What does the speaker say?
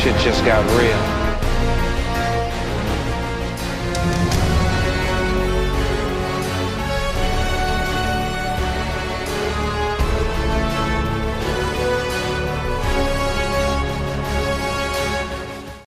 shit just got real.